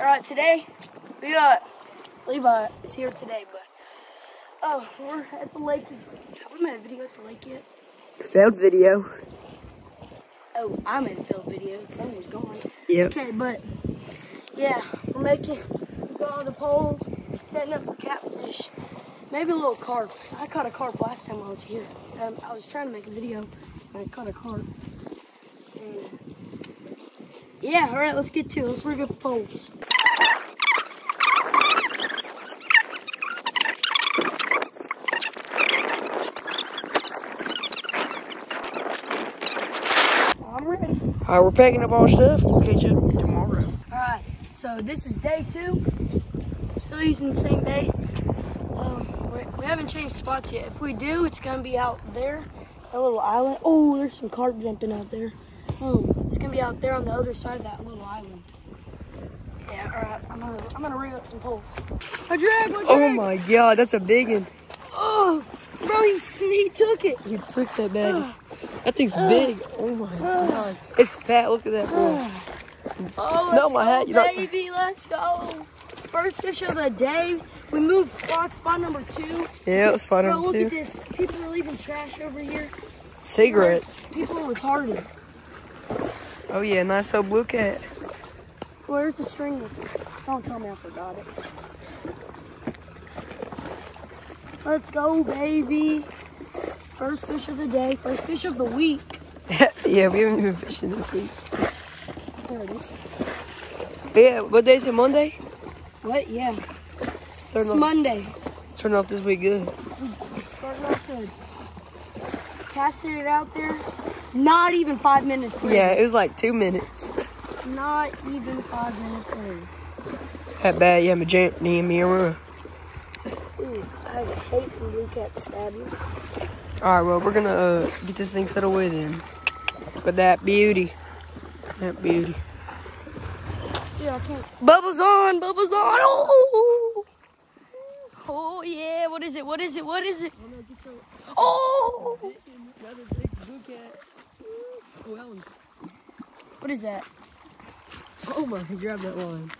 All right, today we got Levi is here today, but oh, we're at the lake. Have we made a video at the lake yet? Failed video. Oh, I made a failed video. The phone was gone. Yeah. Okay, but yeah, we're making we got all the poles, setting up for catfish, maybe a little carp. I caught a carp last time I was here. Um, I was trying to make a video, and I caught a carp. And yeah, all right, let's get to it. Let's rig up the poles. I'm ready. All right, we're packing up our stuff. We'll catch up tomorrow. All right, so this is day two. Still using the same bay. Um, we, we haven't changed spots yet. If we do, it's gonna be out there, a little island. Oh, there's some carp jumping out there. Oh, it's gonna be out there on the other side of that little island. Yeah, all right. I'm gonna I'm gonna rig up some poles. A drag, a oh drag. Oh my god, that's a big one. Oh, bro, he, he took it. He took that bag. Ah. That thing's ah. big. Oh my ah. god. It's fat. Look at that. Bro. Oh, No, my go, hat, you don't- baby. Let's go. First fish of the day. We moved spot, spot number two. Yeah, fun Bro, on look at this. People are leaving trash over here. Cigarettes. People are retarded. Oh yeah, nice old blue cat. Where's the string? Don't tell me I forgot it. Let's go, baby. First fish of the day. First fish of the week. yeah, we haven't been fishing this week. There it is. Yeah, what day is it? Monday? What? Yeah. It's It's off, Monday. starting off this week good. Starting off good. Casted it out there. Not even five minutes later. Yeah, it was like two minutes. Not even five minutes later. That bad, yeah, my jam, me and me I hate when blue cats stab you. All right, well, we're gonna uh, get this thing settled with him. With that beauty. That beauty. Dude, I can't. Bubbles on, bubbles on. Oh, Oh yeah, what is it? What is it? What is it? oh. Another big blue cat. Oh, What is that? Oh my! Grab that one.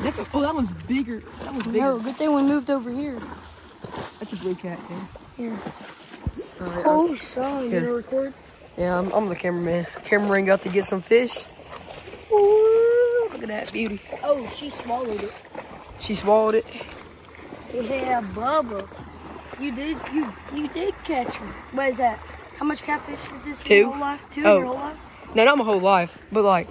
That's a, oh, that one's bigger. That one's bigger. No, good thing we moved over here. That's a blue cat. Yeah. Here. Right, Oh, son, you gonna record? Yeah, I'm, I'm the cameraman. Cameraman got to get some fish. Ooh, look at that beauty. Oh, she swallowed it. She swallowed it. Yeah, Bubba. You did, you you did catch her. What is that? How much catfish is this in Two. whole life? Two Oh. whole life? No, not my whole life, but like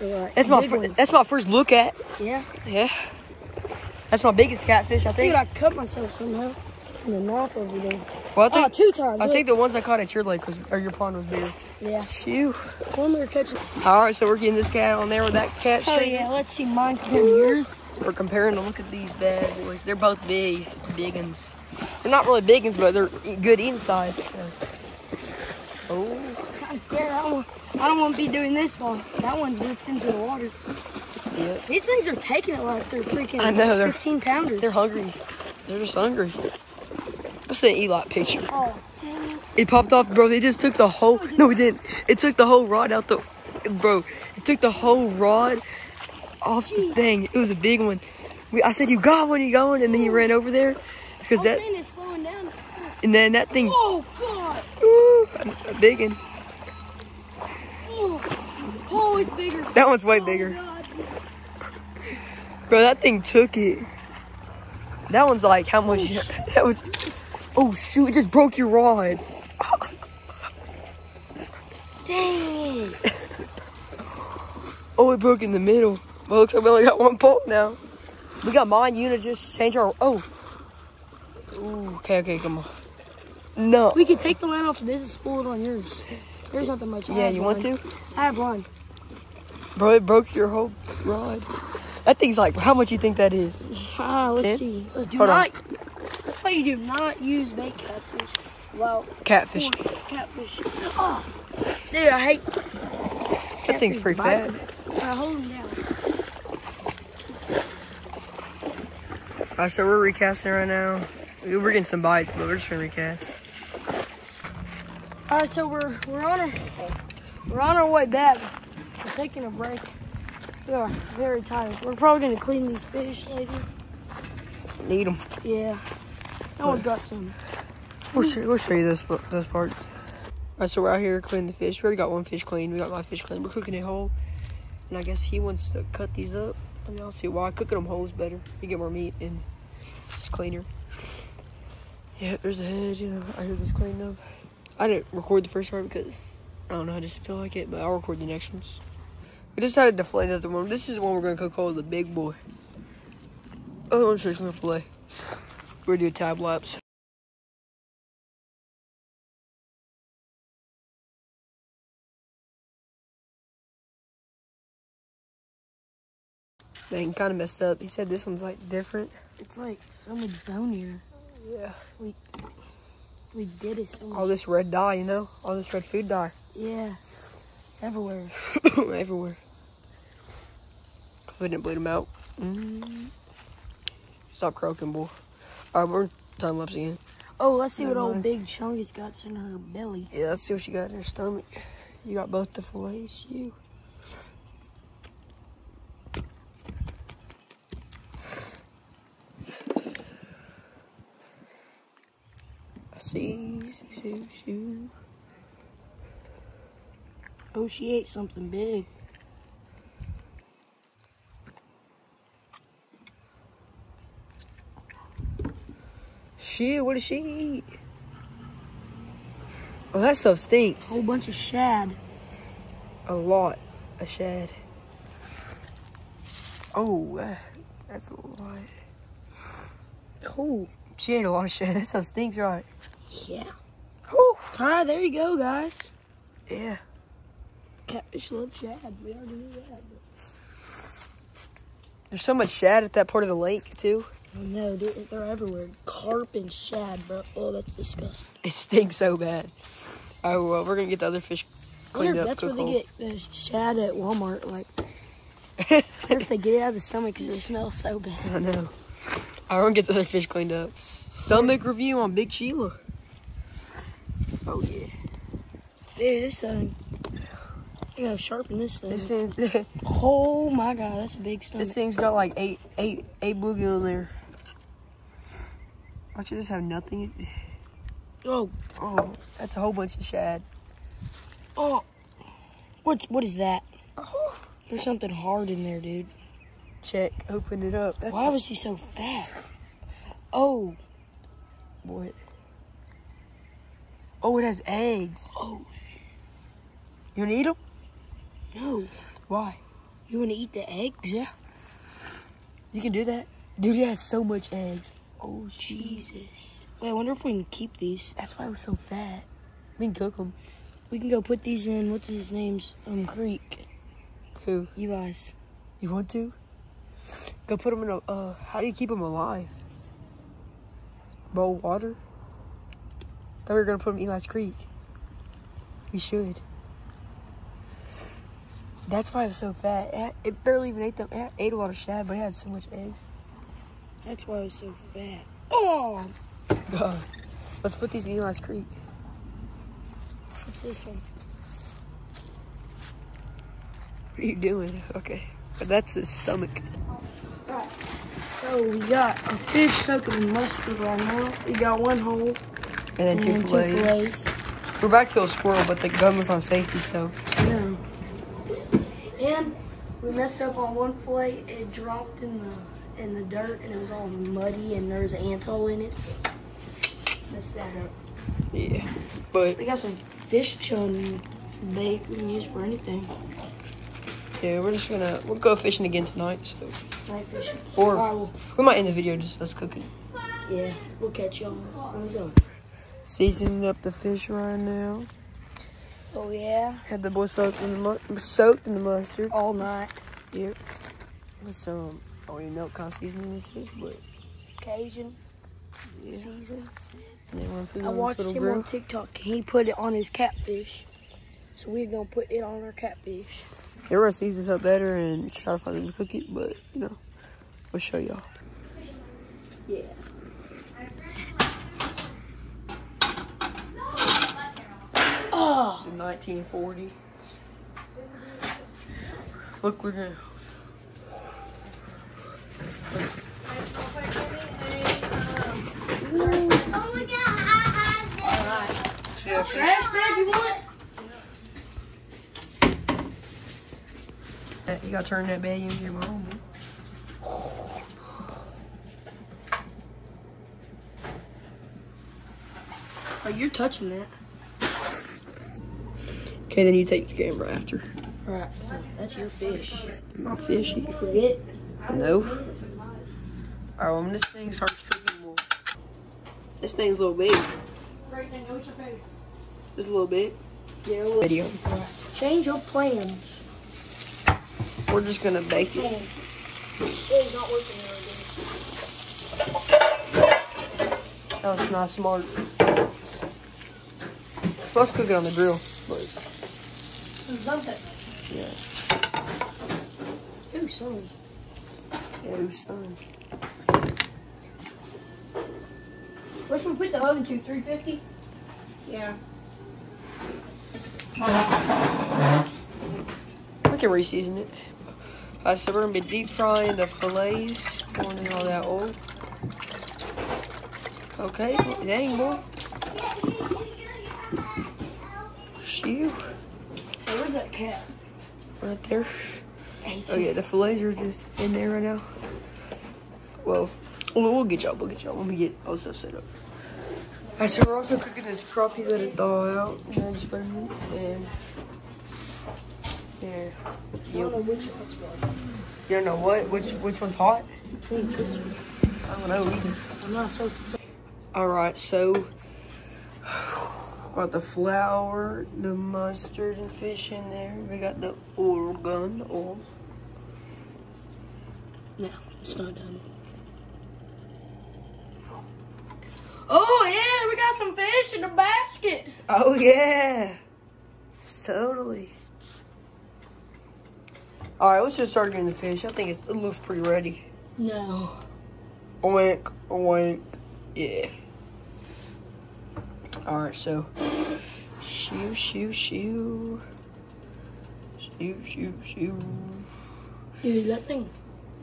Right. that's my ones. that's my first look at. Yeah. Yeah, that's my biggest catfish, I think. Dude, I cut myself somehow. And the knife over there. Well, I Oh, think two times. I look. think the ones I caught at your lake was or your pond was bigger. Yeah. Shoo. One we were catching. All right, so we're getting this cat on there with that cat Oh yeah, let's see mine compared to yours. We're comparing them. Look at these bad boys. They're both big, big uns. They're not really big uns, but they're good eating size. So. Oh, I'm scared. I don't, I don't want to be doing this while that one's whipped into the water. yeah. These things are taking it like they're freaking I know, they're- 15 pounders. They're hungry. They're just hungry. I sent Eli a picture. Oh, it. It popped off, bro. They just took the whole. Oh, no, we didn't. It took the whole rod out the. Bro, it took the whole rod off the thing. It was a big one. We, I said, "You got one, you got one," and then he ran over there because that. it's slowing down. And then that thing. Oh, a big one. Oh, oh it's bigger. That one's way Oh, bigger, God. bro. That thing took it. That one's like how much? Oh, that was. Oh shoot! It just broke your rod. Dang it. Oh, it broke in the middle. Well, looks like we only got one pole now. We got mine. You to just change our. Oh. Ooh, okay, okay, come on. No. We could take the line off of this and spool it on yours. There's nothing much. I Yeah, you want to? I have one. Bro, it broke your whole rod. That thing's like, how much you think that is? Ah, let's Ten? see. Let's do Hold on. not. That's why you do not use bait casters. Well, Catfish. catfish. Oh, dude, I hate. That thing's pretty fat. Uh, hold them down. Alright, so we're recasting right now. We're getting some bites, but we're just gonna recast. All right, so we're we're on our we're on our way back. We're taking a break. We are very tired. We're probably gonna clean these fish later. Need them. Yeah. That one's got some. We'll show, we'll show you those those parts. Alright, so we're out here cleaning the fish. We already got one fish clean. We got my fish clean. We're cooking it whole. And I guess he wants to cut these up. I mean, I'll see why. Cooking them whole is better. You get more meat and it's cleaner. Yeah, there's a head, you know. I hear this cleaned up. I didn't record the first part because I don't know, I just feel like it, but I'll record the next ones. We decided to fillet the other one. This is the one we're gonna called the big boy. Other one's just gonna fillet. We're gonna do a tab lapse. Dang, kind of messed up. He said this one's like different. It's like so much bonier. Yeah. We did it so much. All this red dye, you know? All this red food dye. Yeah. It's everywhere. Everywhere. We didn't bleed them out. Mm. Stop croaking, boy. Alright, we're time lapse again. Oh, let's see what Never old. Big Chunky's got in her belly. Yeah, let's see what she got in her stomach. You got both the fillets, you. See, see, see. Oh, she ate something big. Shit, what did she eat? Oh, that stuff stinks. A whole bunch of shad. A lot of shad. Oh, that- that's a lot. Cool. She ate a lot of shad. That stuff stinks, right? Yeah. Whew. All right, there you go, guys. Yeah. Catfish love shad. We already knew that. There's so much shad at that part of the lake, too. Oh, no, dude, they're everywhere. Carp and shad, bro. Oh, that's disgusting. It stinks so bad. Oh, well, we're going to get the other fish cleaned up. that's where they get the shad at Walmart. Like, I wonder if they get it out of the stomach because it smells so bad. I know. I want to get the other fish cleaned up. Stomach review on Big Sheila. Oh, yeah. Dude, this thing. You gotta sharpen this thing. This, thing, Oh my god, that's a big stomach. this thing's got like eight, eight, eight bluegill in there. Why don't you just have nothing? Oh, Oh, that's a whole bunch of shad. oh. What's what is that? Oh. There's something hard in there, dude. Check, open it up. That's Why was he so fat? Oh, what? Oh, it has eggs. oh You wanna eat them? no! Why? You want to eat the eggs? Yeah. You can do that. Dude, it has so much eggs. Oh Jesus! Wait, I wonder if we can keep these. That's why it was so fat. We can cook them. We can go put these in. What's his name's um creek? Who? Eli's. You want to? Go put them in a. Uh, how do you keep them alive? Bowl water. Thought we were gonna put them in Eli's Creek. We should. That's why it was so fat. It, had- it barely even ate them. It had- ate a lot of shad, but it had so much eggs. That's why I was so fat. Oh, God. Let's put these in Eli's Creek. what's this one? What are you doing? Okay. But that's his stomach. So we got a fish soaking in mustard right now. We got one whole And then two fillets. We're about to kill a squirrel, but the gun was on safety, so. Yeah. And we messed up on one fillet. It dropped in the in the dirt and it was all muddy and there was ants all in it. So messed that up. Yeah. But We got some fish chun bait we can use for anything. yeah, we're just gonna we'll go fishing again tonight. So Night fishing. Or- Alright, well, we might end the video just us cooking. yeah, we'll catch y'all when we're done. Seasoning up the fish right now. Oh yeah, Had the boy soaked in the soaked in the mustard. all night. Yep. With some I don't even know what kind of seasoning this is, but Cajun yeah. season. And then we're gonna put it I watched him grill. on TikTok. He put it on his catfish. So we're gonna put it on our catfish. We're gonna season this up better and try to find way to cook it, but you know, we'll show y'all. Yeah. Oh, The 1940. Look, we're gonna See a fish? Trash bag you want? You gotta turn that bag into your mom. Oh, you're touching that. Okay, then you take the camera after. Alright, so that's your fish. My fish. You forget? No. Alright, when this thing starts cooking, we'll... This thing's a little big. Just a little bit. Yeah, well, Video. change your plans. We're just gonna bake Man, it. it's not working really That was not smart. Supposed to cook it on the grill, but good. Dump it. yeah. Ooh, son. Yeah, it was stunning. Where should we put the oven to? 350? Yeah. We can reseason it. Alright, so we're gonna be deep frying the fillets, pouring in all that oil. Okay, dang boy. Shoot, Hey, where's that cat? right there. Oh yeah, the fillets are just in there right now. Well, we'll, get y'all. We'll get y'all when we get all stuff set up. Alright, so we're also cooking this crappie that it thaw out, and then just put 'em in, and yeah. I don't know You, which one's going. you don't know what? Which which one's hot? I this one. I don't know either. I'm not so. Alright, so got the flour, the mustard and fish in there. We got the organ gun, the oil. No, it's not done. Oh, yeah, we got some fish in the basket. Oh yeah. Totally. Alright, let's just start getting the fish. I think it's, it looks pretty ready. No. Oink, oink. Yeah. Alright, so shoo shoo shoo. Shoo shoo shoo. Dude, that thing,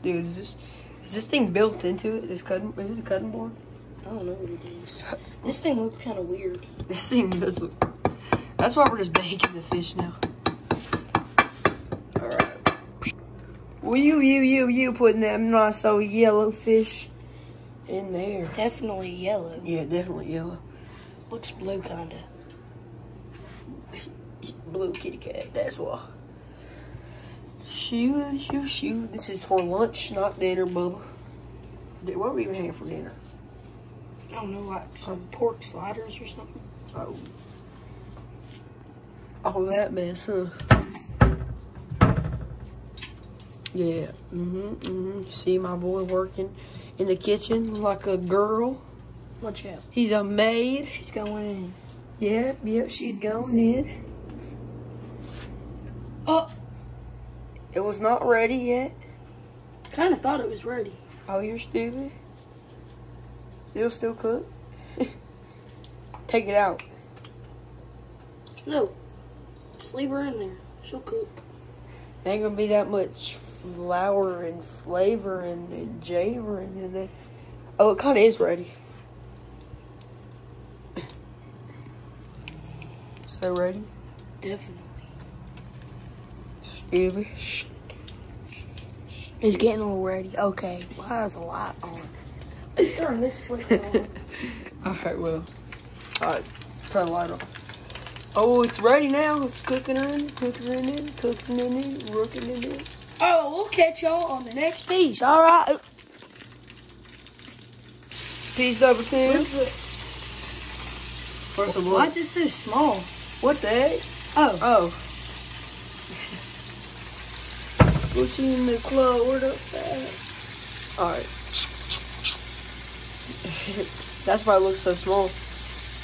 Dude, is this is this thing built into it? This cutting is this a cutting board? I don't know what it is. This thing looks kind of weird. This thing does look that's why we're just baking the fish now. Alright. Well you you you you putting that not so yellow fish in there. Definitely yellow. Yeah, definitely yellow. Looks blue, kinda. Blue kitty cat, that's why. Shoo, shoo, shoo. This is for lunch, not dinner, Bubba. What are we even having for dinner? I don't know, like some pork sliders or something. Oh. All that mess, huh? Yeah. Mm-hmm, mm-hmm. See my boy working in the kitchen like a girl. Watch out. He's a maid. She's going in. Yep, yep, she's going in. Oh, It was not ready yet. kind of thought it was ready. Oh, you're stupid. Still, still cook. Take it out. No. Just leave her in there. She'll cook. Ain't gonna be that much flour and flavor and, and javoring in it. Oh, it kind of is ready. So ready? Definitely. Shh. It's getting a little ready. Okay. Why is the light on? Let's turn this switch on. Alright, well. Alright, turn the light off. Oh, it's ready now. It's cooking in, cooking in it, cooking in it, rooking in it. oh, we'll catch y'all on the next piece. All right. Piece number two. The, First of why is it so small? What the heck? Oh. Oh. What's in the club? Where the? Alright. That's why it looks so small.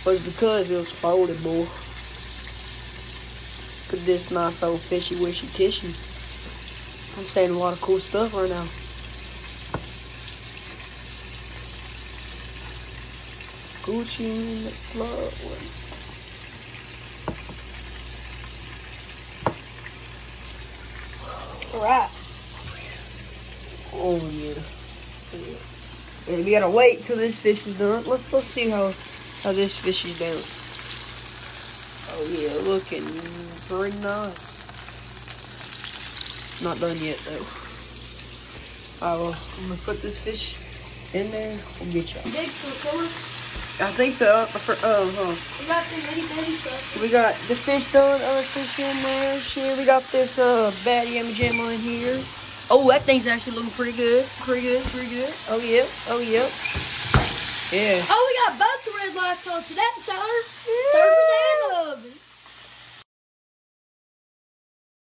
Was because it was folded, boy. Look at this not so fishy wishy tishy. I'm saying a lot of cool stuff right now. Gucci in the club. Right. Oh yeah. And we gotta wait till this fish is done. Let's let's see how how this fish is done. Oh yeah, looking pretty nice. Not done yet though. I will. I'm gonna put this fish in there. We'll get you. Big for colors. I think so. Uh, for, uh, oh, huh. We got the itty bitty stuff. We got the fish done, other fish in there. Shit, we got this uh bad yummy jamma in here. Oh, that thing's actually looking pretty good. Pretty good, pretty good. Oh yeah, oh yeah. Yeah. Oh, we got both the red lights on today, sir. Surfers and